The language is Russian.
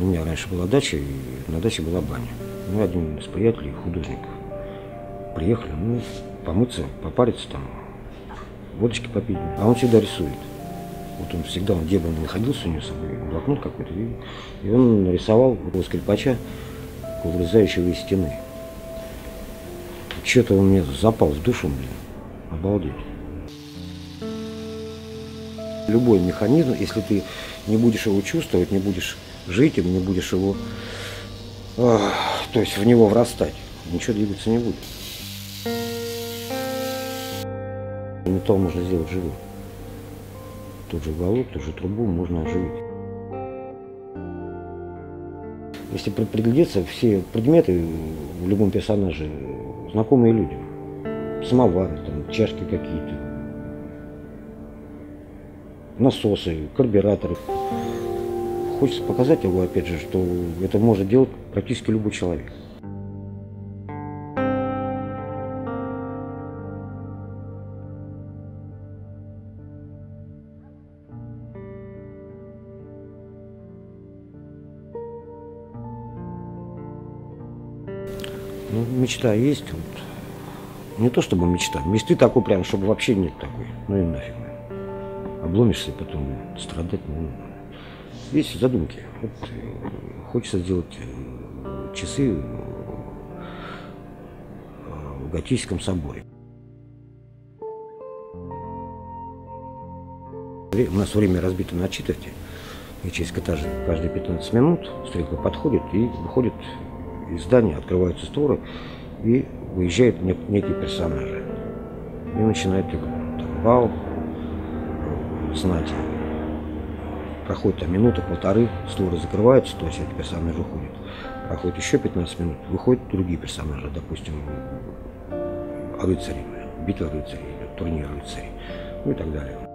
У меня раньше была дача, и на даче была баня. Ну, один из приятелей, художник, приехали, ну, помыться, попариться там, водочки попить. А он всегда рисует. Вот он всегда, он где бы он находился, у него с собой блокнот какой-то, и, и он нарисовал около скрипача, около врезающего из стены. Что-то он мне запал в душу, блин. Обалдеть. Любой механизм, если ты не будешь его чувствовать, не будешь жить им, не будешь его, э, то есть в него врастать, ничего двигаться не будет. Металл можно сделать живым. Тот же уголок, ту же трубу можно оживить. Если приглядеться, все предметы в любом персонаже знакомые людям. Самовары, там, чашки какие-то, насосы, карбюраторы. Хочется показать его, опять же, что это может делать практически любой человек. Ну, мечта есть. Вот. Не то чтобы мечта. Мечты такой прям, чтобы вообще нет такой. Ну и нафиг. Обломишься потом страдать. Ну, есть задумки. Вот, э, хочется сделать э, часы э, в готическом соборе. У нас время разбито на четверти. И через каждые, каждые 15 минут стрелка подходит и выходит из здания, открываются створы и выезжают некие персонажи. И начинает игру. Там бал, знать. Проходит там минута, полторы, створы закрываются, то есть эти персонажи уходят. Проходит еще 15 минут, выходят другие персонажи, допустим, рыцари, битва рыцарей, турнир рыцарей, ну и так далее.